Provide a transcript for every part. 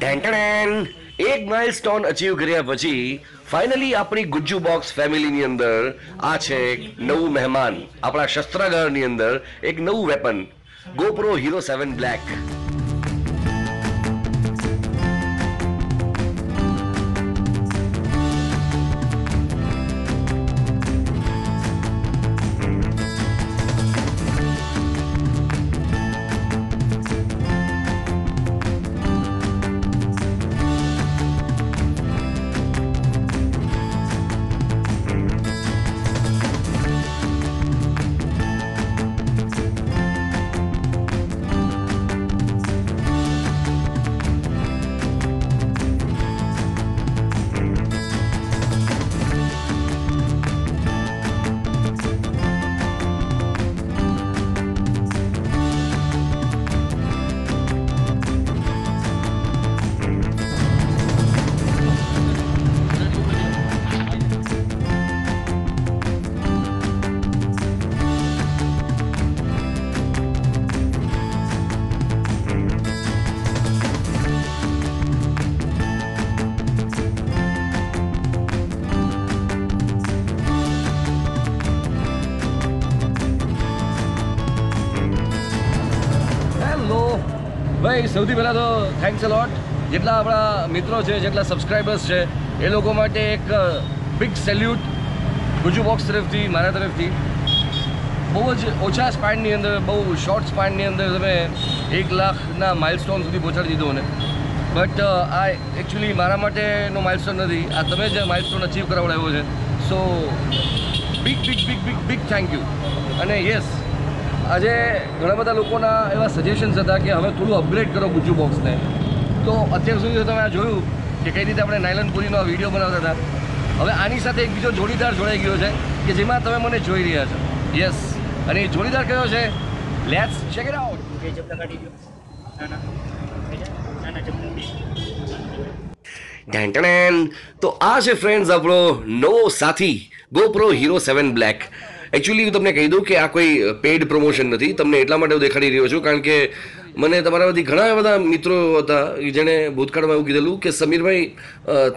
એક milestone achieve કર્યા પછી ફાઇનલી આપણી ગુજ્જુ બોક્સ ફેમિલીની અંદર આ છે એક નવું મહેમાન. આપણા શસ્ત્રાગારની અંદર એક નવું weapon GoPro Hero seven Black ભાઈ, સૌથી પહેલાં તો થેન્ક્સ અ લોટ જેટલા આપણા મિત્રો છે, જેટલા સબસ્ક્રાઈબર્સ છે, એ લોકો માટે એક બિગ સેલ્યુટ ગુજુ બોક્સ તરફથી, મારા તરફથી. બહુ જ ઓછા સ્પાનની અંદર, બહુ શોર્ટ સ્પાનની અંદર તમે એક લાખના માઇલસ્ટોન સુધી પહોંચાડી દીધો ને બટ આ એકચ્યુઅલી મારા માટેનો માઇલસ્ટોન નથી. આ તમે જે માઇલસ્ટોન અચીવ કરાવડાવ્યો છે. So big big big big big thank you અને યસ આજે ઘણા બધા લોકોના એવા સજેશન્સ હતા કે હવે થોડું અપગ્રેડ કરો ગુજ્જુ બોક્સને તો અત્યાર સુધી તમે આ જોયું કે કઈ રીતે આપણે નાયલન પુરીનો આ વીડિયો બનાવતા હતા. હવે આની સાથે એક બીજો જોડીદાર જોડાઈ ગયો છે કે જેમાં તમે મને જોઈ રહ્યા છો. યસ અને એ જોડીદાર કયો છે? લેટ્સ ચેક ઇટ આઉટ તો આ છે ફ્રેન્ડ્સ આપણો નવો સાથી GoPro Hero seven Black actually હું તમને કહી દઉં કે આ કોઈ પેઇડ પ્રમોશન નથી. તમને એટલા માટે હું દેખાડી રહ્યો છું, કારણ કે મને તમારામાંથી ઘણા બધા મિત્રો હતા જેણે ભૂતકાળમાં એવું કીધેલું કે, સમીરભાઈ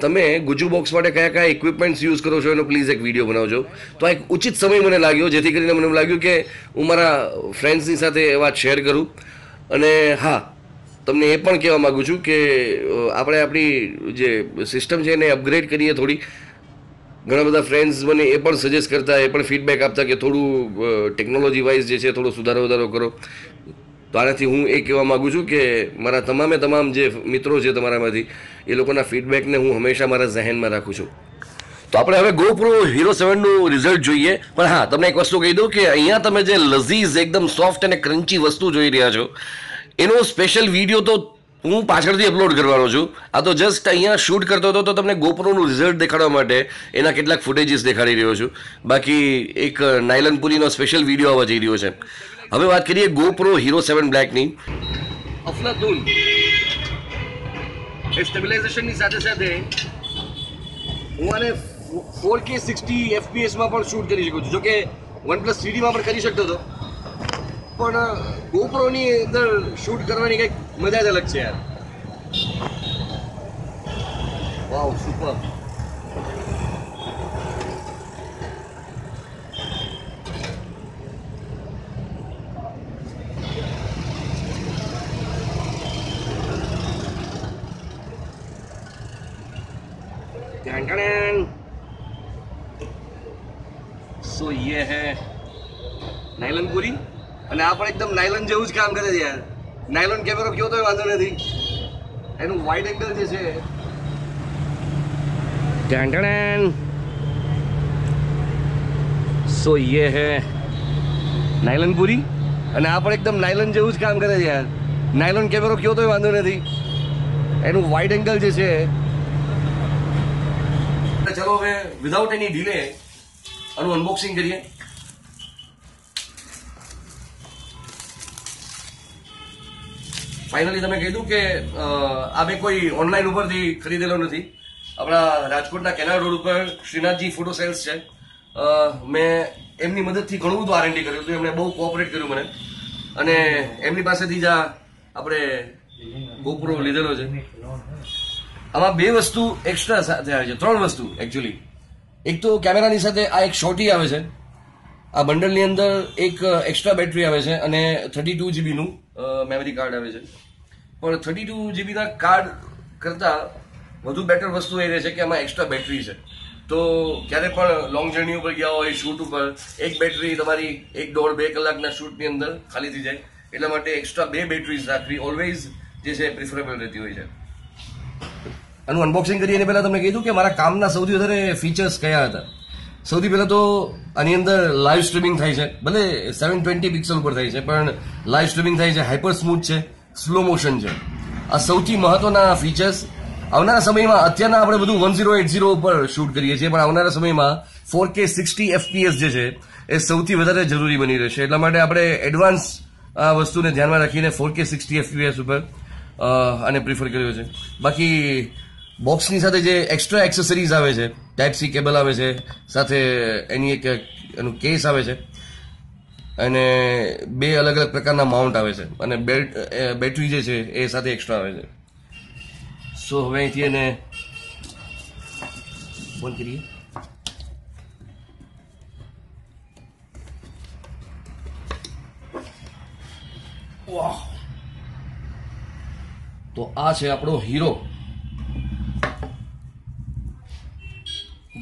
તમે ગુજુ બોક્સ માટે કયા કયા ઇક્વિપમેન્ટ્સ યુઝ કરો છો? એનો પ્લીઝ એક વીડિયો બનાવજો. તો આ એક ઉચિત સમય મને લાગ્યો, જેથી કરીને મને લાગ્યું કે હું મારા ફ્રેન્ડ્સની સાથે એ વાત શેર કરું. અને હા, તમને એ પણ કહેવા માગું છું કે આપણે આપણી જે સિસ્ટમ છે એને અપગ્રેડ કરીએ થોડી. ઘણા બધા ફ્રેન્ડ્સ મને એ પણ સજેસ્ટ કરતા, એ પણ ફીડબેક આપતા કે થોડું ટેકનોલોજી વાઇઝ જે છે થોડો સુધારો વધારો કરો. તો આનાથી હું એ કહેવા માગું છું કે મારા તમામે તમામ જે મિત્રો છે તમારામાંથી, એ લોકોના ફીડબેકને હું હંમેશા મારા ઝહેનમાં રાખું છું. તો આપણે હવે GoPro હીરો સેવનનું રિઝલ્ટ જોઈએ. પણ હા, તમને એક વસ્તુ કહી દઉં કે અહીંયા તમે જે લઝીઝ, એકદમ સોફ્ટ અને ક્રન્ચી વસ્તુ જોઈ રહ્યા છો, એનો સ્પેશિયલ વીડિયો તો હું પાછળથી અપલોડ કરવાનો છું. આ તો જસ્ટ અહીંયા શૂટ કરતો હતો તો તમને ગોપ્રોનું રિઝલ્ટ દેખાડવા માટે એના કેટલાક ફૂટેજીસ દેખાડી રહ્યો છું. બાકી એક નાયલનપુરીનો સ્પેશિયલ વીડિયો આવવા જઈ રહ્યો છે. હવે વાત કરીએ ગોપ્રો હીરો સેવન બ્લેકની અફલાતુન. સ્ટેબિલાઇઝેશનની સાથે સાથે હું આને ફોર કે સિક્સટી એફપીએસમાં પણ શૂટ કરી શકું છું. જોકે વન પ્લસ થ્રીડીમાં પણ કરી શકતો હતો. પણ ગોપ્રોની અંદર શૂટ કરવાની કંઈક મજા જ અલગ છે યાર. વાવ સુપર સો ये હે નાયલન પૂરી અને આ પણ એકદમ નાયલન જેવું જ કામ કરે છે યાર. નાયલન કેમેરો કયો તો વાંધો નથી. એનું વાઇડ એંગલ જે છે. ઢાંઢણ સો યે હે. નાયલન પૂરી? અને આ પણ એકદમ નાયલન જેવું જ કામ કરે છે યાર. નાયલોન કેમેરો કયો તો વાંધો નથી. એનું વાઇડ એંગલ જે છે. ચલો હવે વિધાઉટ એની ડીલે આનું અનબોક્સિંગ કરીએ. ફાઇનલી તમે કીધું કે આ મેં કોઈ ઓનલાઈન ઉપરથી ખરીદેલો નથી. આપણા રાજકોટના કેનાલ રોડ ઉપર શ્રીનાથજી ફોટો સેલ્સ છે. મેં એમની મદદથી ઘણું બધું આરએનડી કર્યું હતું. એમણે બહુ કોઓપરેટ કર્યું મને. અને એમની પાસેથી જ આ આપણે ગોપ્રો લીધેલો છે. આમાં બે વસ્તુ એક્સ્ટ્રા સાથે આવે છે. ત્રણ વસ્તુ એકચ્યુઅલી એક તો કેમેરાની સાથે આ એક શોર્ટી આવે છે. આ બંડલની અંદર એક એક્સ્ટ્રા બેટરી આવે છે અને થર્ટી ટુ જીબીનું મેમરી કાર્ડ આવે છે. પણ થર્ટી ટુ જીબીના કાર્ડ કરતાં વધુ બેટર વસ્તુ એ રહે છે કે આમાં એક્સ્ટ્રા બેટરી છે. તો ક્યારે પણ લોંગ જર્ની ઉપર ગયા હોય શૂટ ઉપર, એક બેટરી તમારી એક દોઢ, બે કલાકના શૂટની અંદર ખાલી થઈ જાય. એટલા માટે એક્સ્ટ્રા બે બેટરીઝ રાખવી ઓલવેઝ જે છે પ્રિફરેબલ રહેતી હોય છે. આનું અનબોક્સિંગ કરીએ એની પહેલાં તમને કીધું કે મારા કામના સૌથી વધારે ફીચર્સ કયા હતા? સૌથી પહેલા તો આની અંદર લાઈવ સ્ટ્રીમિંગ થાય છે. ભલે સેવન ટ્વેન્ટી પિક્સલ ઉપર થાય છે, પણ લાઈવ સ્ટ્રીમિંગ થાય છે હાઇપર સ્મૂથ છે સ્લો મોશન છે. આ સૌથી મહત્વના ફીચર્સ આવનારા સમયમાં, અત્યારના આપણે બધું વન ઝીરો એટ ઝીરો ઉપર શૂટ કરીએ છીએ, પણ આવનારા સમયમાં ફોર કે સિક્સટી એફપીએસ જે છે, એ સૌથી વધારે જરૂરી બની રહેશે. એટલા માટે આપણે એડવાન્સ આ વસ્તુને ધ્યાનમાં રાખીને ફોર કે સિક્સટી એફપીએસ ઉપર અને પ્રિફર કર્યો છે. બાકી બોક્સની સાથે જે એક્સ્ટ્રા એક્સેસરીઝ આવે છે ટાઈપ સી કેબલ આવે છે, સાથે એની એક, એનું કેસ આવે છે, અને બે અલગ અલગ પ્રકારના માઉન્ટ આવે છે, અને બેટ બેટરી જે છે, એ સાથે એક્સ્ટ્રા આવે છે. સો હવે અહીંથી એને ફોન કરીએ. તો આ છે આપણો હીરો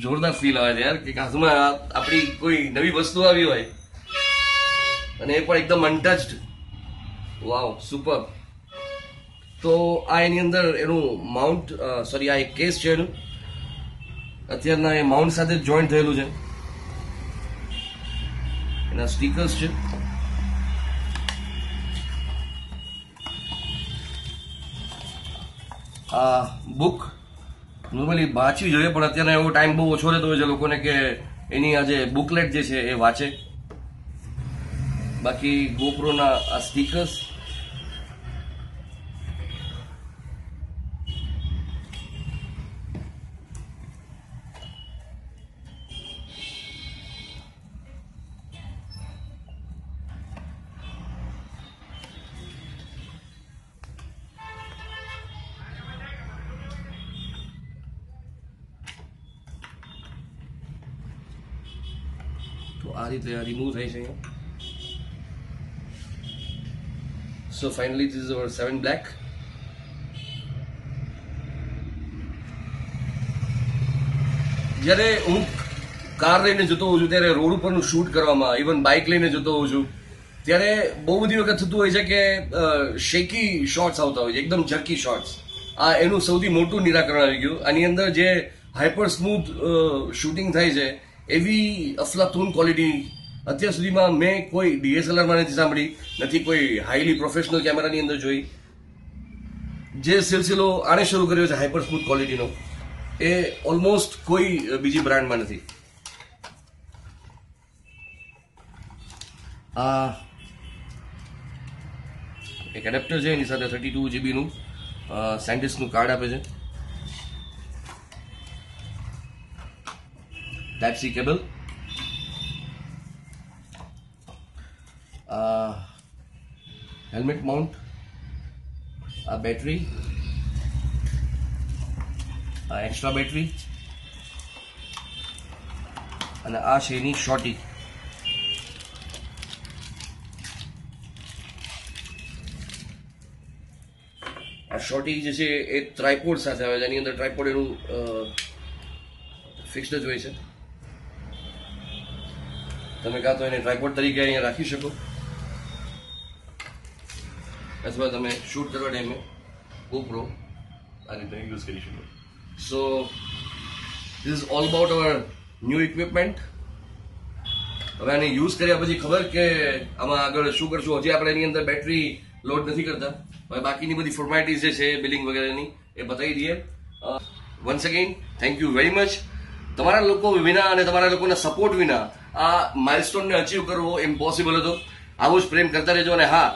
જોરદાર ફીલ આવે છે યાર. કે હાથમાં આપણી કોઈ નવી વસ્તુ આવી હોય અને એ પણ એકદમ અનટચડ વાવ સુપર તો આ એની અંદર એનું માઉન્ટ સોરી આ એક કેસ છે એનું. અત્યારના એ માઉન્ટ સાથે જોઈન્ટ થયેલું છે. એના સ્ટીકર્સ છે. આ બુક નોર્મલી વાંચવી જોઈએ, પણ અત્યારે એવો ટાઈમ બહુ ઓછો રહેતો હોય છે લોકોને કે એની આ જે બુકલેટ જે છે એ વાંચે. બાકી ગોપ્રોના આ સ્ટીકર્સ આ રીતે રિમૂવ થઈ છે. So finally this our seven black જ્યારે હું કાર લઈને જતો હોઉં છું, ત્યારે રોડ ઉપરનું શૂટ કરવામાં ઇવન બાઇક લઈને જતો હોઉં છું, ત્યારે બહુ બધી વખત થતું હોય છે કે શેકી શોર્ટ્સ આવતા હોય છે, એકદમ જર્કી શોર્ટ્સ આ એનું સૌથી મોટું નિરાકરણ આવી ગયું. આની અંદર જે હાઇપર સ્મૂથ શૂટિંગ થાય છે એવી અફલાતુન ક્વોલિટી અત્યાર સુધીમાં મેં કોઈ ડીએસએલઆરમાં નથી સાંભળી, નથી કોઈ હાઈલી પ્રોફેશનલ કેમેરાની અંદર જોઈ. જે સિલસિલો આણે શરૂ કર્યો છે હાઈપર સ્મૂથ ક્વોલિટીનો એ ઓલમોસ્ટ કોઈ બીજી બ્રાન્ડમાં નથી. આ એક એડેપ્ટર છે, એની સાથે થર્ટી ટુ જીબીનું સાયન્ટિસ્ટનું કાર્ડ આપે છે. Type C cable helmet mount આ battery. આ extra battery. અને આ છે એની શોર્ટી આ શોર્ટી જે છે એ ટ્રાયપોડ સાથે આવે છે. એની અંદર ટ્રાયપોડ એનું ફિક્સ્ડ જ હોય છે. તમે કાં તો એને ટ્રાયપોડ તરીકે અહીંયા રાખી શકો. અથવા તમે શૂટ કરવા ટાઈમે GoPro આ રીતે યુઝ કરી શકો. So this is all about our new equipment હવે આને યુઝ કર્યા પછી ખબર કે આમાં આગળ શું કરશું? હજી આપણે એની અંદર બેટરી લોડ નથી કરતા. હવે બાકીની બધી ફોર્માલિટીઝ જે છે બિલિંગ વગેરેની, એ બતાવી દઈએ. Once again thank you very much તમારા લોકો વિના અને તમારા લોકોના સપોર્ટ વિના આ માઇલસ્ટોનને અચીવ કરવો ઇમ્પોસિબલ હતો. આવો જ પ્રેમ કરતા રહેજો અને હા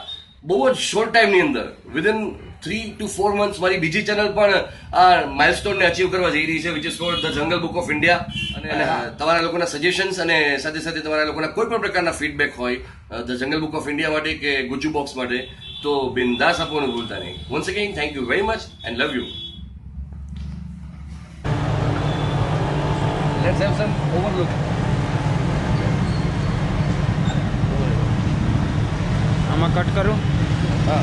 બહુ જ શોર્ટ ટાઈમની અંદર within three two four months મારી બીજી ચેનલ પણ આ માઇલસ્ટોનને અચીવ કરવા જઈ રહી છે which is called the Jungle Book of India અને તમારા લોકોના સજેશન્સ અને સાથે સાથે તમારા લોકોના કોઈ પણ પ્રકારના ફીડબેક હોય the jungle book of India માટે કે ગુજુ બોક્સ માટે તો બિંદાસ આપવાનું ભૂલતા નહીં. Once again thank you very much and love you let's have some overlook આમાં કટ કરું? હા.